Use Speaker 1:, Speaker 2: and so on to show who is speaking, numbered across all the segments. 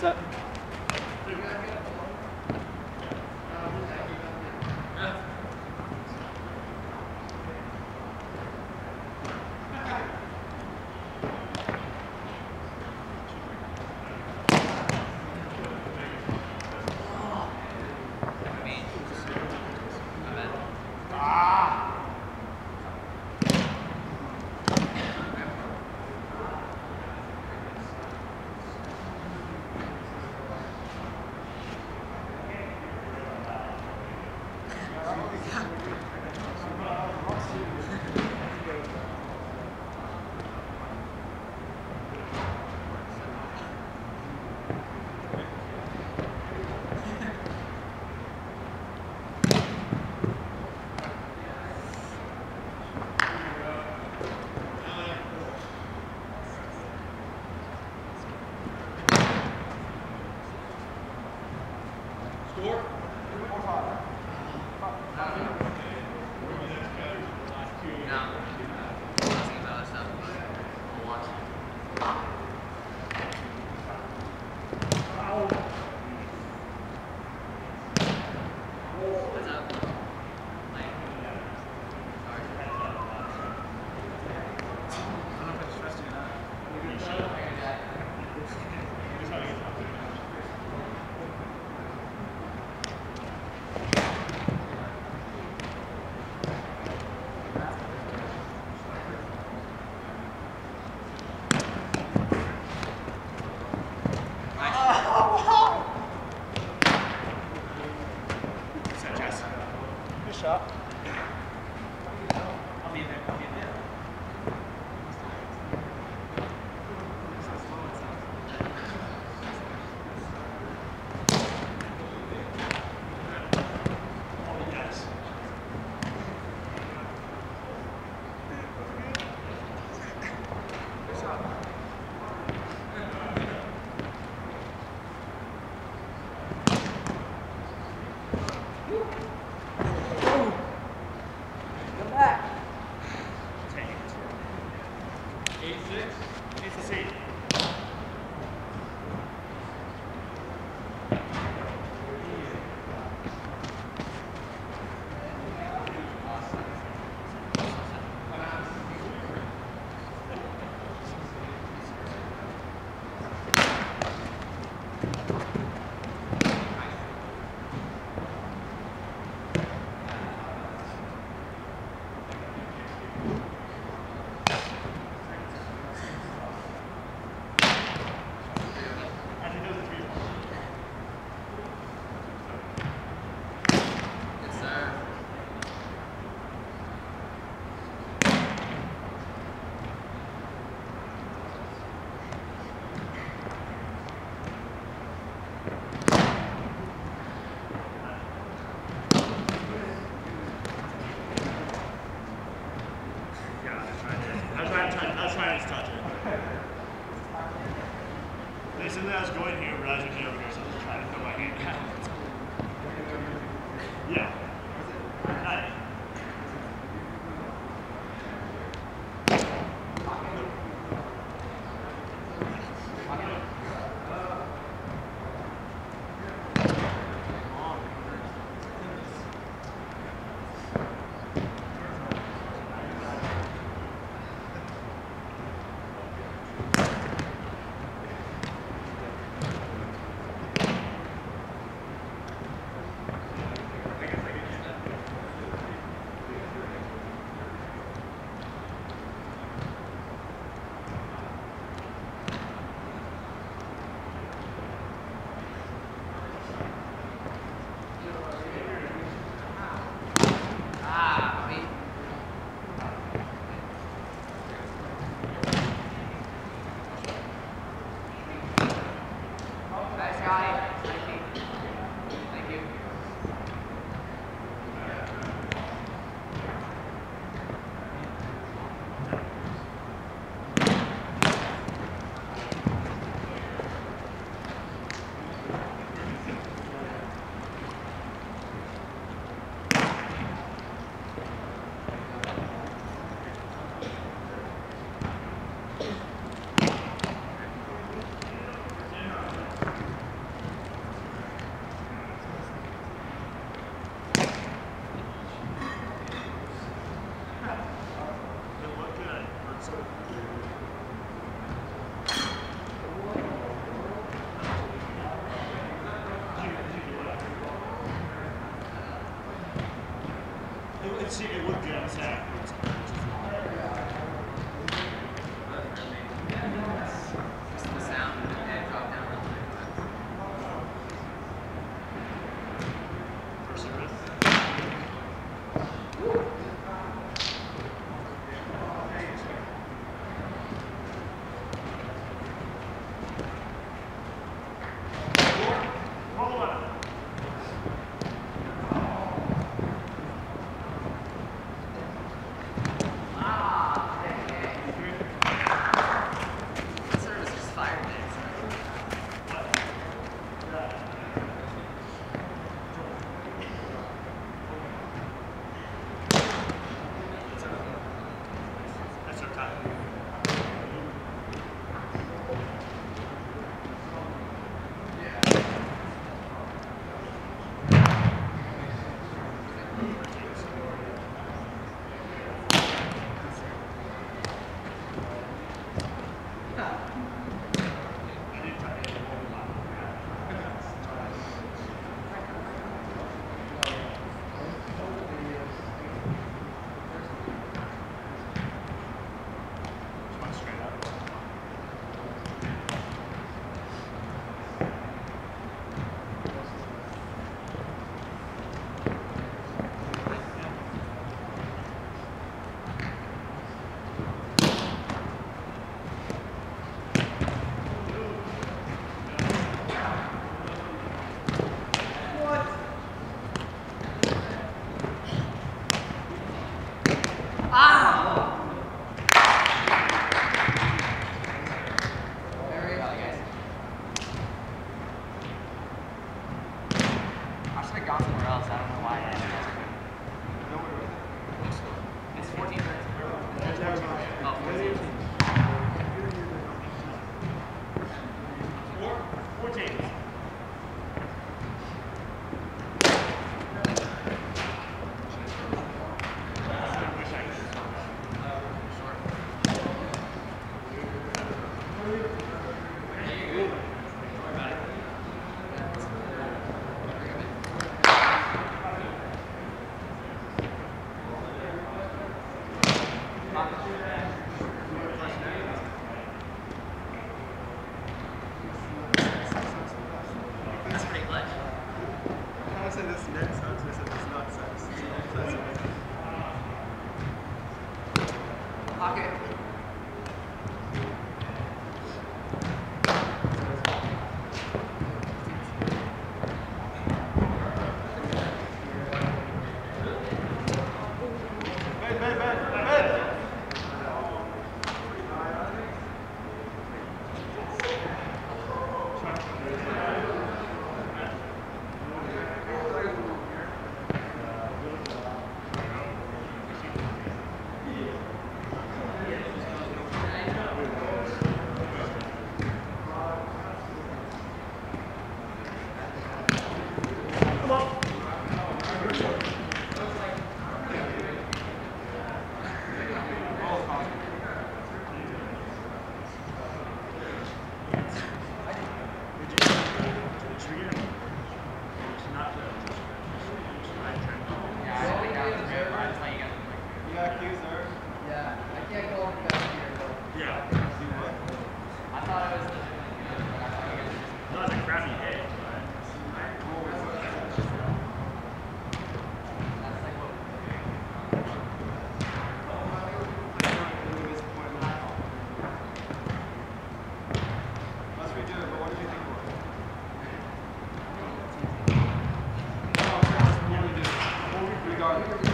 Speaker 1: What's up? As soon I was going here, I realized I should over here, so I was trying to put my hand down.
Speaker 2: John.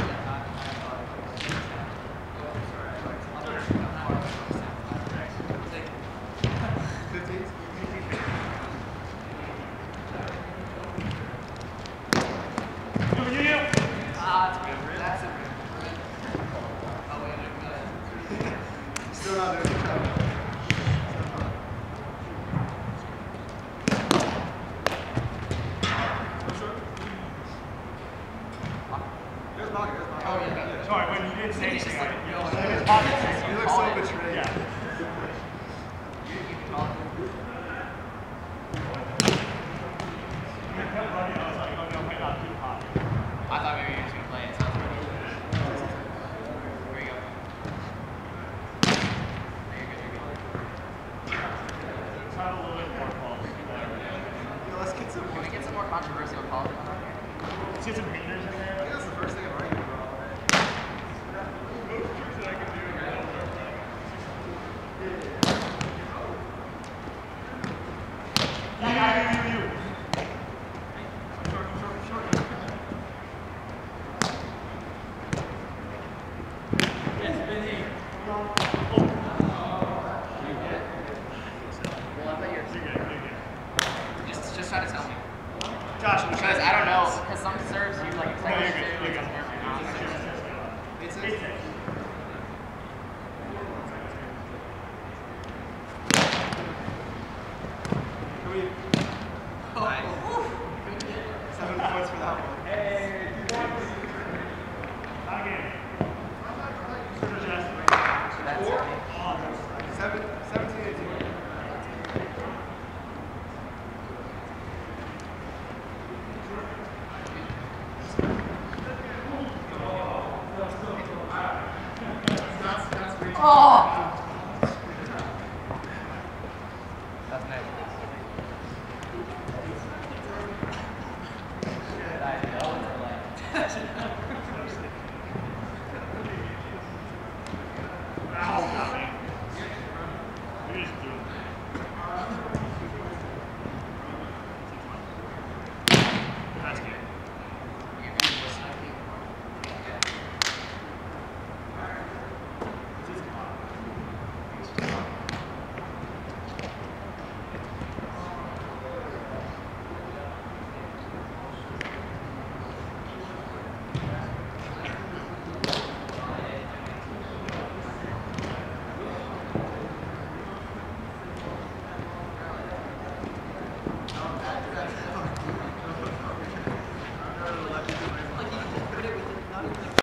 Speaker 2: Get some points for that